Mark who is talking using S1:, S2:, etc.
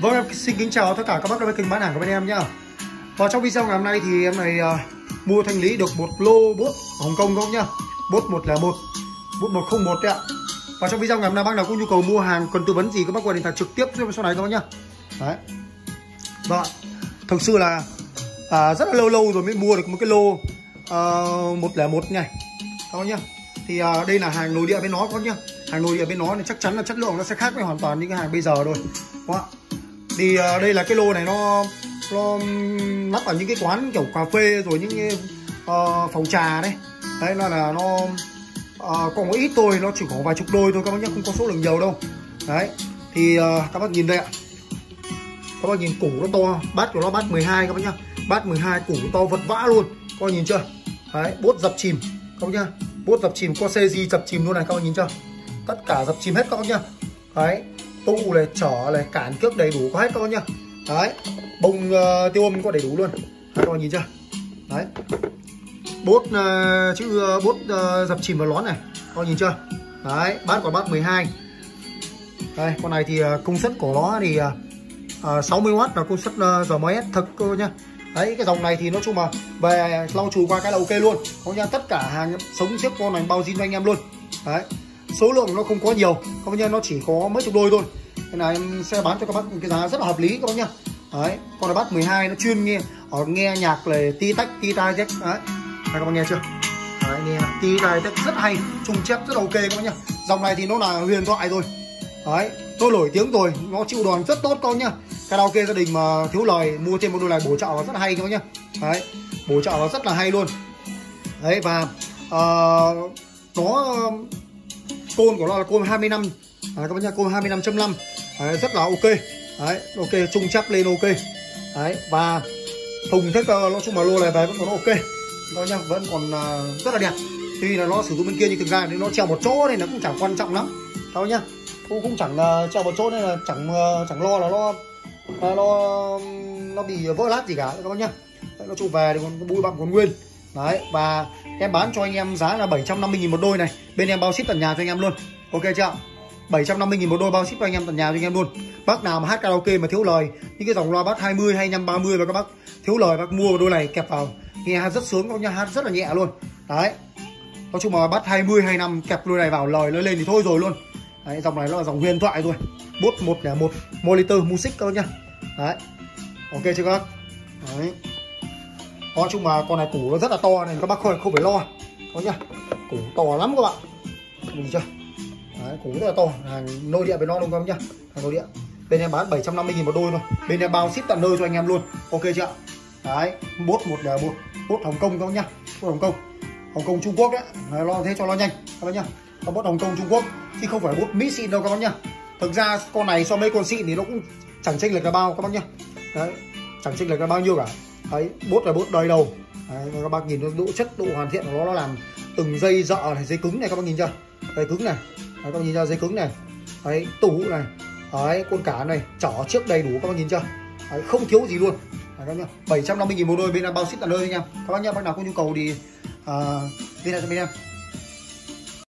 S1: Vâng em xin kính chào tất cả các bác đã kênh bán hàng của bên em nhá. Và trong video ngày hôm nay thì em này uh, mua thanh lý được một lô bốt Hồng Kông không nhá? Bốt 101 Bốt 101 đấy ạ. Và trong video ngày hôm nay bác nào có nhu cầu mua hàng cần tư vấn gì các bác gọi điện thoại trực tiếp cho sau này các bác nhá. Đấy. Vâng Thực sự là à, rất là lâu lâu rồi mới mua được một cái lô à, uh, 101 này. Các bác nhá. Thì à, đây là hàng nội địa bên nó các bác nhá. Hàng nội địa bên nó thì chắc chắn là chất lượng nó sẽ khác với hoàn toàn những cái hàng bây giờ rồi. Đúng không ạ? Thì uh, đây là cái lô này nó nó lắp ở những cái quán kiểu cà phê rồi những cái uh, phòng trà đấy đấy nó là nó uh, còn có ít thôi nó chỉ có vài chục đôi thôi các bác nhé không có số lượng nhiều đâu. Đấy thì uh, các bác nhìn đây ạ. Các bác nhìn củ nó to bát của nó bát 12 các bác nhá. Bát 12 củ to vật vã luôn các bác nhìn chưa? Đấy bốt dập chìm các bác nhá. Bốt dập chìm có xe gì dập chìm luôn này các bác nhìn chưa? Tất cả dập chìm hết các bác nhá. Đấy tụ này chở này cản cước đầy đủ có hết các con nhá. Đấy bông uh, tiêu âm có đầy đủ luôn. Các con nhìn chưa? Đấy. Bốt uh, chữ uh, bốt uh, dập chìm vào lón này. Các bạn nhìn chưa? Đấy bát của bát 12 đây con này thì uh, công suất của nó thì uh, uh, 60W là công suất uh, RMS thật cơ nhá. Đấy cái dòng này thì nói chung mà về lau chùi qua cái là ok luôn. Có nha tất cả hàng sống chiếc con này bao zin cho anh em luôn. Đấy số lượng nó không có nhiều các bác nhá nó chỉ có mấy chục đôi thôi. Nên này em sẽ bán cho các bác cái giá rất là hợp lý các bác nhá. Đấy con này bắt 12 nó chuyên nghe ở nghe nhạc là ti tách ti tai tách đấy các bác nghe chưa? Đấy nghe ti tai tách rất hay trùng chép rất ok các bác nhá. Dòng này thì nó là huyền thoại rồi đấy tôi nổi tiếng rồi nó chịu đòn rất tốt con nhá. Karaoke gia đình mà thiếu lời mua thêm một đôi này bổ trợ nó rất hay các bác nhá. Đấy bổ trợ nó rất là hay luôn. Đấy và uh, nó côn của nó là côn 20 năm. À, các bác nhá côn 25.5 đấy, rất là ok. Đấy ok trung chắp lên ok. Đấy và thùng thép uh, chung mà lô này về vẫn còn ok. Đó nhá vẫn còn uh, rất là đẹp. Tuy là nó sử dụng bên kia nhưng thực ra nếu nó treo một chỗ này nó cũng chẳng quan trọng lắm. Đó nhá cũng cũng chẳng uh, treo một chỗ nên là chẳng uh, chẳng lo là nó uh, nó nó bị vỡ lát gì cả. Các bác nhá đấy, nó trụ về thì còn bụi bặm còn nguyên đấy, và em bán cho anh em giá là 750.000 một đôi này. Bên em bao ship tận nhà cho anh em luôn. Ok chưa 750 000 một đôi bao ship cho anh em tận nhà cho anh em luôn. Bác nào mà hát karaoke mà thiếu lời, những cái dòng loa bát 20 25 30 và các bác thiếu lời bác mua một đôi này kẹp vào, nghe hát rất sướng, các nhá, hát rất là nhẹ luôn. Đấy. Nói chung mà bắt 20 25 kẹp đôi này vào lời nó lên thì thôi rồi luôn. Đấy, dòng này nó là dòng huyền thoại rồi bút 101 monitor music các bác nhá. Đấy. Ok chưa các bác? Đấy nói chung mà con này củ nó rất là to này các bác không, không phải lo. Có nhá củ to lắm các bạn. Nhìn chưa? Đấy, củ rất là to. Hàng nội địa với nó đúng không nhá? Hàng nội địa. Bên em bán 750 000 một đôi thôi. Bên em bao ship tận nơi cho anh em luôn. Ok chưa đấy bốt một là bốt bốt hồng kông các bác nhá? Bốt hồng kông. Hồng kông trung quốc đấy, đấy lo thế cho nó nhanh các bác nhá. Có bốt hồng kông trung quốc chứ không phải bốt mỹ xịn đâu các bác nhá. Thực ra con này so với con xịn thì nó cũng chẳng chênh lệch là bao các bác nhá. Đấy chẳng chênh lệch là bao nhiêu cả đấy bốt là bốt đời đầu. Đấy, các bác nhìn độ chất độ hoàn thiện của nó nó làm từng dây dọ này dây cứng này các bác nhìn chưa? Dây cứng này. Đấy, các bác nhìn ra dây cứng này. Đấy tủ này. Đấy con cá này chỏ trước đầy đủ các bác nhìn chưa? Đấy, không thiếu gì luôn. Đấy, các nhá. 750 000 một đôi bên là bao ship tận nơi anh em các bác nhá bác nào có nhu cầu thì uh, liên hệ cho bên em